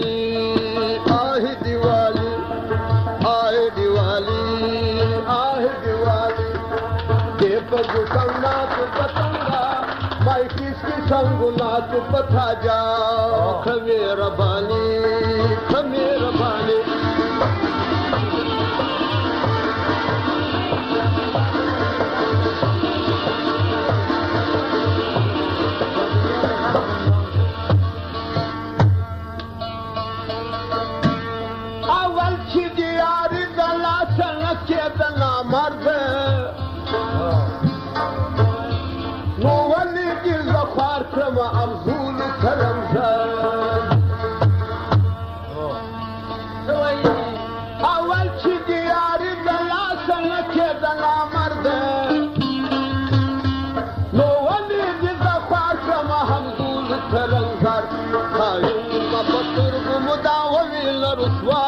दीवी आए दीवली आए दीवाली कात पथा که د نامرده نو ولی دې زه خوار کړم امزول کړم زه اول چې دیاري د لاسه نه کې د نامرده نو ولی دې زه خوار کړم امزول کړم زه خاوین ما په سترګو مو دا وویل رسوا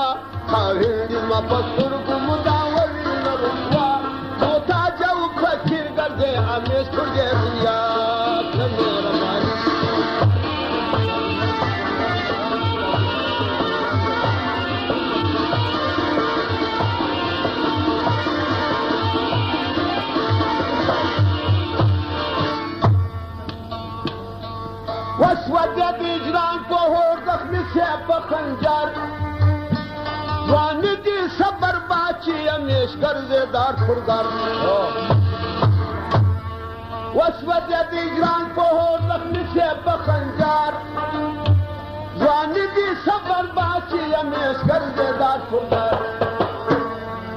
خاوین ما په سترګو سیج رات کو ہو تک دکھا بخن سوانی کی اشود یا دیگران په هو زخمی شه بخنجار ځواني دي صبر باچی امیش کرده دار فکر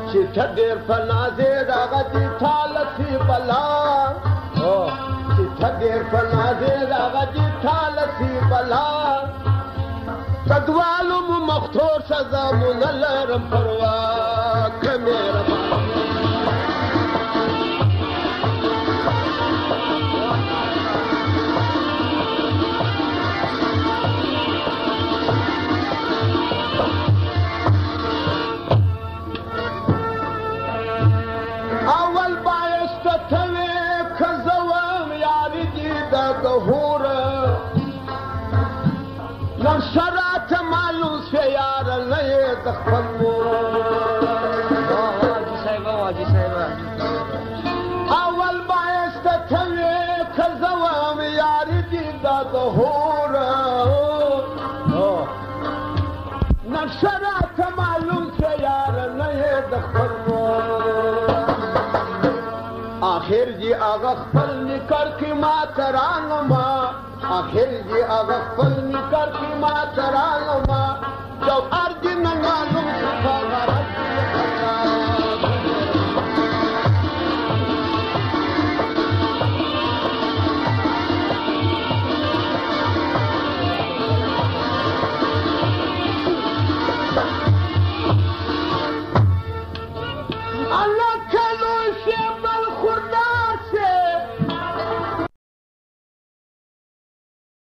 چې ټډیر فنازه راغ دي تالتی بلا چې ټډیر فنازه راغ دي تالتی بلا کډوالو مختور سزا مونږ لرم پروا کمه تدهورا نشرات مالو سے یار نہیں تخفل مالو سے یار نہیں جي اغفلني كرك ما ترانما اخر جي اغفلني كرك ما ترانما لو ارض من معلوم سفارة Allah tell us